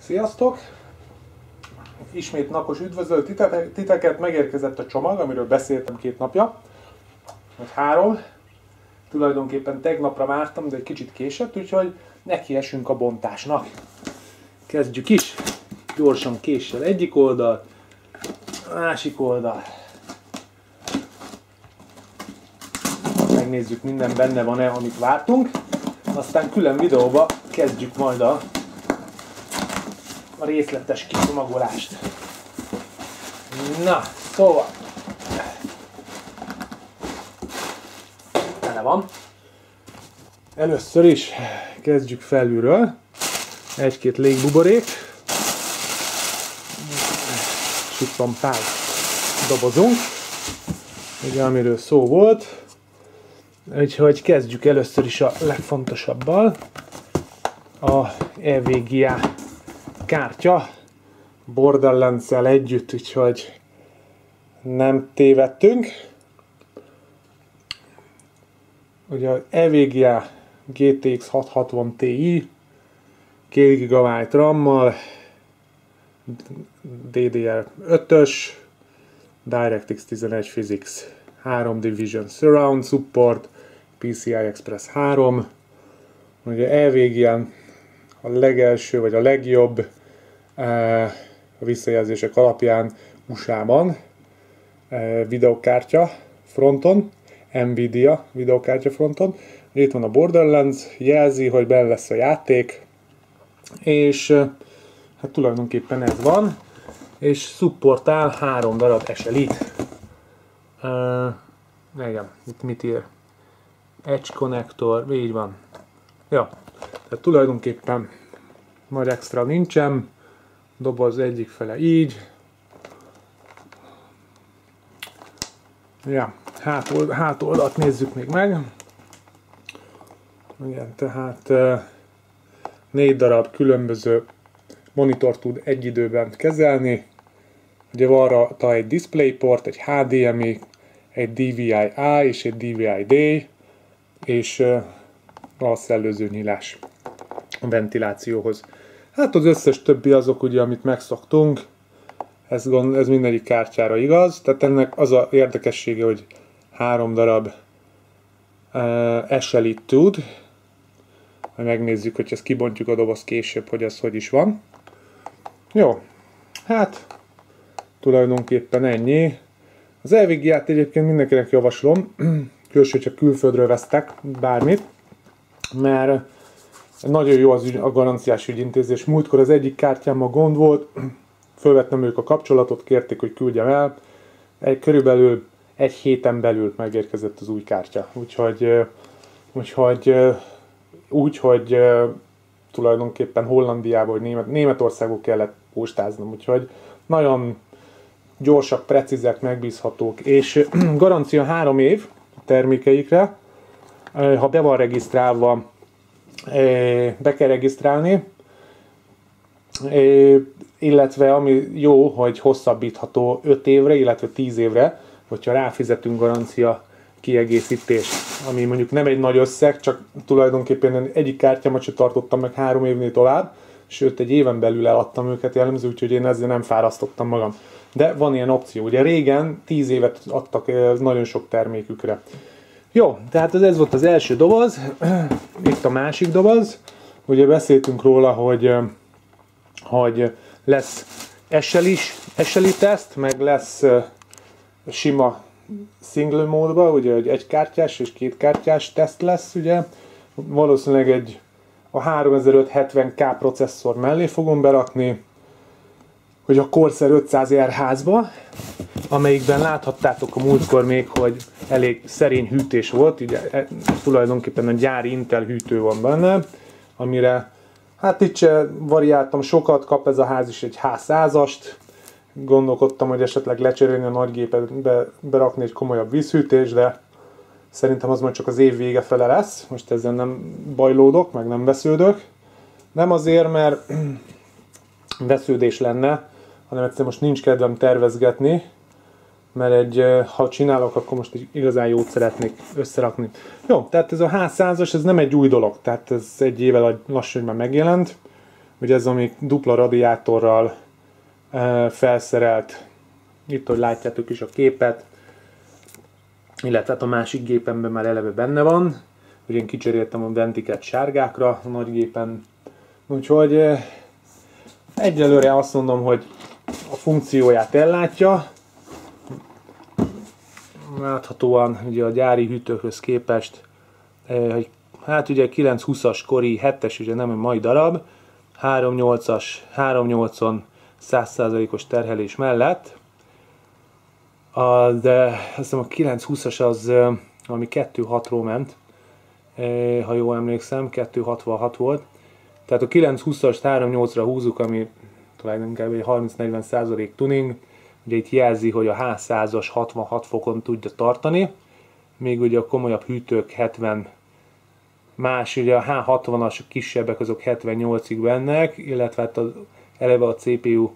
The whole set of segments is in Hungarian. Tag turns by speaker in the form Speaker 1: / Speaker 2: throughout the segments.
Speaker 1: Sziasztok! Ismét napos üdvözöl titeket, megérkezett a csomag, amiről beszéltem két napja, vagy három. Tulajdonképpen tegnapra vártam, de egy kicsit késett, úgyhogy neki esünk a bontásnak. Kezdjük is, gyorsan késsel egyik oldal, másik oldal. Megnézzük minden benne van-e, amit vártunk. Aztán külön videóba kezdjük majd a a részletes kiszomagolást. Na, szóval. Tele van. Először is kezdjük felülről. Egy-két légbuborék. És itt van pár dobozunk. Ugye, amiről szó volt. Úgyhogy kezdjük először is a legfontosabbal. A EVGA kártya borderlands együtt, úgyhogy nem tévedtünk. Ugye az EVGA GTX 660 Ti 2 GB RAM-mal DDR5-ös DirectX 11 Physics 3 Division Surround Support PCI Express 3 ugye EVGA a legelső vagy a legjobb a visszajelzések alapján USA-ban videokártya fronton, Nvidia videokártya fronton. Itt van a Borderlands, jelzi, hogy benne lesz a játék, és hát tulajdonképpen ez van, és supportál három darab SLI-t. Uh, igen, itt mit ír? Edge connector, így van. Ja, tehát tulajdonképpen nagy extra nincsen doboz egyik fele így. Ja, hátold, hátoldat nézzük még meg. Igen, tehát négy darab különböző monitor tud egy időben kezelni. Ugye van rajta egy DisplayPort, egy HDMI, egy DVI-A és egy DVI-D, és a szellőző nyílás a ventilációhoz. Hát az összes többi azok ugye, amit megszoktunk, ez, gond, ez mindegyik kártyára igaz, tehát ennek az a érdekessége, hogy három darab uh, SLI tud, majd megnézzük, hogy ezt kibontjuk a doboz később, hogy ez hogy is van. Jó, hát tulajdonképpen ennyi. Az elvéggiát egyébként mindenkinek javaslom, külső, csak külföldről vesztek bármit, mert nagyon jó az ügy, a garanciás ügyintézés. Múltkor az egyik kártyámmal gond volt, fölvettem ők a kapcsolatot, kérték, hogy küldjem el. Egy, körülbelül egy héten belül megérkezett az új kártya. Úgyhogy, úgyhogy úgy, hogy tulajdonképpen Hollandiába vagy Német, Németországba kellett postáznom. Úgyhogy nagyon gyorsak, precízek, megbízhatók, és garancia három év a termékeikre, ha be van regisztrálva be kell regisztrálni, illetve ami jó, hogy hosszabbítható 5 évre, illetve 10 évre, hogyha ráfizetünk garancia kiegészítést, ami mondjuk nem egy nagy összeg, csak tulajdonképpen egyik kártyámat sem tartottam meg három évnél tovább, sőt egy éven belül eladtam őket jellemző, úgyhogy én ezzel nem fárasztottam magam. De van ilyen opció. Ugye régen 10 évet adtak nagyon sok termékükre. Jó, tehát ez, ez volt az első doboz, itt a másik doboz. Ugye beszéltünk róla, hogy, hogy lesz SL is, SLI teszt, meg lesz sima single módban, ugye hogy egy kártyás és két kártyás teszt lesz, ugye. Valószínűleg egy a 3570K processzor mellé fogom berakni, hogy a Corsair 500 R házba, amelyikben láthattátok a múltkor még, hogy elég szerény hűtés volt, ugye e, tulajdonképpen a gyári Intel hűtő van benne, amire hát itt se variáltam sokat, kap ez a ház is egy H100-ast, gondolkodtam, hogy esetleg lecserélni a nagy gépet, be, berakni egy komolyabb vízhűtés, de szerintem az majd csak az év vége fele lesz, most ezzel nem bajlódok, meg nem vesződök. Nem azért, mert vesződés lenne, hanem egyszerűen most nincs kedvem tervezgetni, mert egy, ha csinálok, akkor most igazán jót szeretnék összerakni. Jó, tehát ez a H100-as, ez nem egy új dolog, tehát ez egy évvel lassan már megjelent. Ugye ez ami dupla radiátorral felszerelt, itt, hogy látjátok is a képet, illetve hát a másik gépemben már eleve benne van, hogy én kicseréltem a ventiket sárgákra a nagy gépen, úgyhogy egyelőre azt mondom, hogy a funkcióját ellátja, láthatóan ugye a gyári hűtőkhöz képest, hát ugye 920-as kori 7-es, ugye nem a mai darab, 3.8-as, 3.8-on 100%-os terhelés mellett, a, de azt hiszem a 920-as az ami 2.6-ról ment, ha jól emlékszem, 2.66 volt. Tehát a 920-ast 3.8-ra húzzuk, ami talán inkább egy 30-40% tuning, ugye itt jelzi, hogy a H100-as 66 fokon tudja tartani, még ugye a komolyabb hűtők 70 más, ugye a H60-as kisebbek azok 78-ig bennek, illetve hát az, eleve a CPU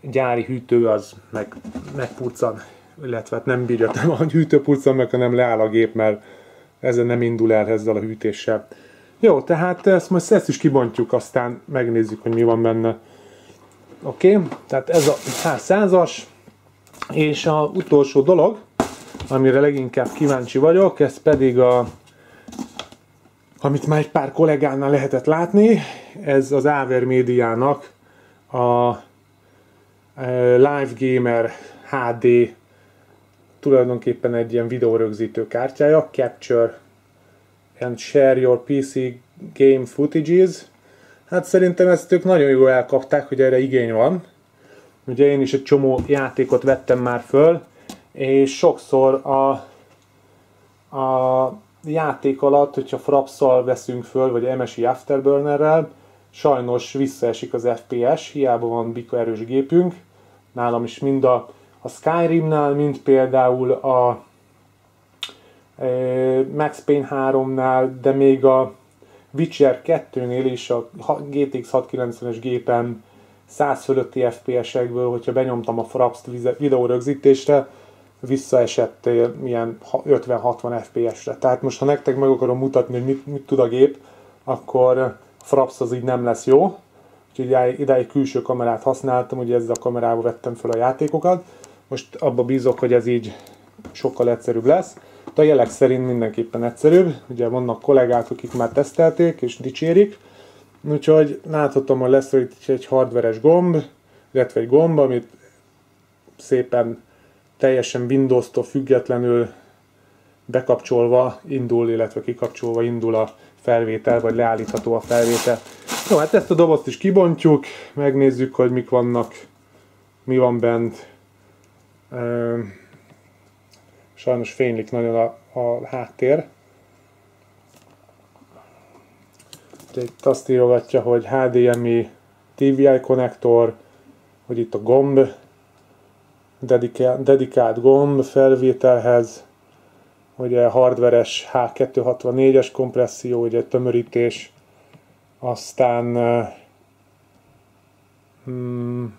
Speaker 1: gyári hűtő az meg, megpuccan, illetve hát nem bírja a hűtő puccan meg, hanem leáll a gép, mert ezzel nem indul el ezzel a hűtéssel. Jó, tehát ezt most ezt is kibontjuk, aztán megnézzük, hogy mi van benne. Oké, okay? tehát ez a H100-as, és a utolsó dolog, amire leginkább kíváncsi vagyok, ez pedig a amit már egy pár kollégánál lehetett látni, ez az Aver Médiának a e, Live Gamer HD tulajdonképpen egy ilyen videórögzítő kártyája, Capture and Share Your PC Game Footages. Hát szerintem ezt ők nagyon jól elkapták, hogy erre igény van. Ugye én is egy csomó játékot vettem már föl, és sokszor a, a játék alatt, hogyha Frapszal veszünk föl, vagy MSI Afterburnerrel, sajnos visszaesik az FPS, hiába van bika erős gépünk. Nálam is mind a, a Skyrimnál, mind például a e, Max Payne 3-nál, de még a Witcher 2-nél is a GTX 690-es gépen 100 fölötti FPS-ekből, hogyha benyomtam a Fraps videórögzítésre, visszaesett milyen 50-60 FPS-re. Tehát most, ha nektek meg akarom mutatni, hogy mit, mit tud a gép, akkor Fraps az így nem lesz jó. Úgyhogy idáig külső kamerát használtam, ugye ezzel a kamerával vettem fel a játékokat. Most abba bízok, hogy ez így sokkal egyszerűbb lesz. De a jelek szerint mindenképpen egyszerűbb. Ugye vannak kollégák, akik már tesztelték és dicsérik. Úgyhogy láthatom, hogy lesz itt egy hardveres gomb, illetve egy gomb, amit szépen teljesen Windows-tól függetlenül bekapcsolva indul, illetve kikapcsolva indul a felvétel, vagy leállítható a felvétel. Jó, hát ezt a dobozt is kibontjuk, megnézzük, hogy mik vannak, mi van bent. Sajnos fénylik nagyon a, a háttér. Itt azt írogatja, hogy HDMI TVI konnektor, hogy itt a gomb, dedikált, dedikált gomb felvételhez, ugye hardveres H264-es kompresszió, ugye tömörítés, aztán hmm,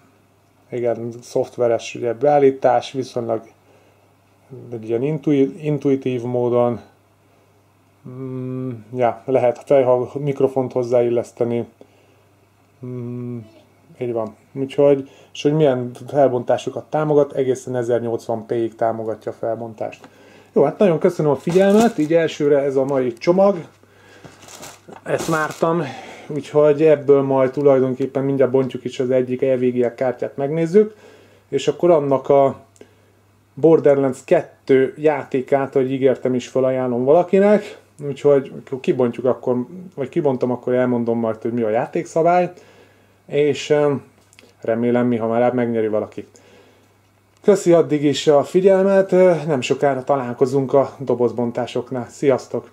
Speaker 1: igen, szoftveres ugye beállítás, viszonylag egy ilyen intuitív módon, hmm, ja, lehet fejhallg mikrofont hozzáilleszteni, hmm, így van. Úgyhogy, és hogy milyen felbontásokat támogat, egészen 1080p-ig támogatja a felbontást. Jó, hát nagyon köszönöm a figyelmet, így elsőre ez a mai csomag. Ezt mártam, úgyhogy ebből majd tulajdonképpen mindjárt bontjuk is az egyik EVGA kártyát megnézzük, és akkor annak a Borderlands 2 játékát, hogy ígértem is felajánlom valakinek, úgyhogy kibontjuk akkor, vagy kibontom, akkor elmondom majd, hogy mi a játékszabály és remélem mi hamarabb megnyeri valaki. Köszi addig is a figyelmet, nem sokára találkozunk a dobozbontásoknál. Sziasztok!